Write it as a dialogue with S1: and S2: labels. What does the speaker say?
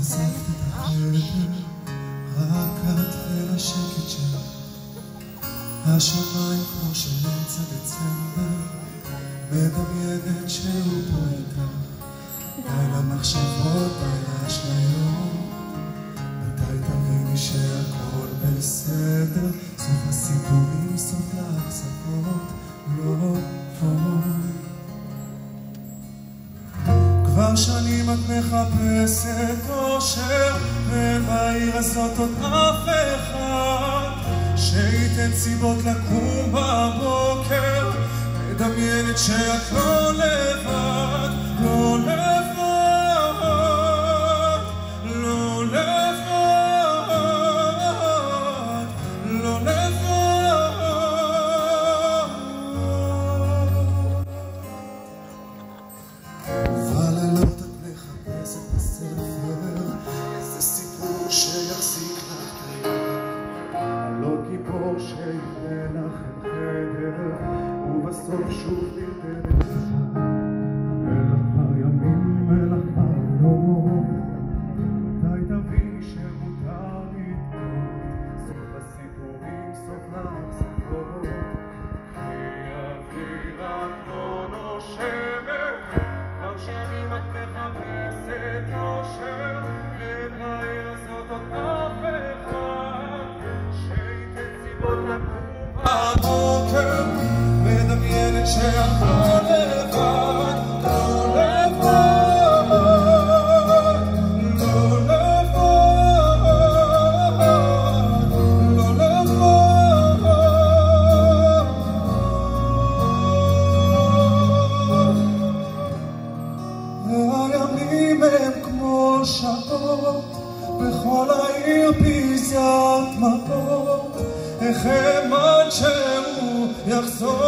S1: עזבת את החדר, רק את והשקט שלך. כמו של אמצע דצמבר, מדמיינת שהוא פה איתך. די למחשבות, די לאשליות. מתי תביני שהכל בסדר? סוף הסיפורים, סוף לאכזבות. שנים את מחפשת אושר, ובעיר הזאת עוד אף אחד. שייתן סיבות לקום בבוקר, מדמיינת שאת לא לבד, ובסוף שוב נרדמת מלך הימים, מלך החלומות מתי תביני שמותר לטעות? סוף הסיפורים, סוף להחזקות כי האווירה לא נושמת כבר שנים את מחפשת אושר ובעיר הזאת עוד אף אחד. שייתן סיבות בבוקר מדמיינת לא לבד לא לבד לא לבד לא לבד. והימים הם כמו שעות, בכל העיר פיזרת מפות, איך האמנת שהוא יחזור